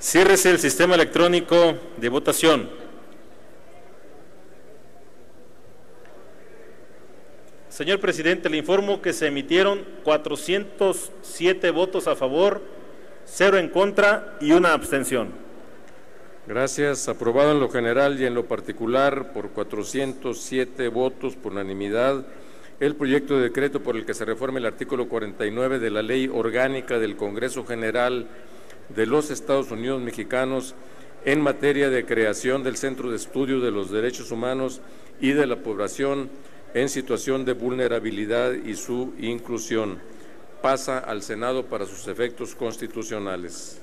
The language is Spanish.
Ciérrese el sistema electrónico de votación. Señor presidente, le informo que se emitieron 407 votos a favor, cero en contra y una abstención. Gracias. Aprobado en lo general y en lo particular por 407 votos por unanimidad el proyecto de decreto por el que se reforma el artículo 49 de la Ley Orgánica del Congreso General de los Estados Unidos Mexicanos en materia de creación del Centro de Estudio de los Derechos Humanos y de la Población en situación de vulnerabilidad y su inclusión. Pasa al Senado para sus efectos constitucionales.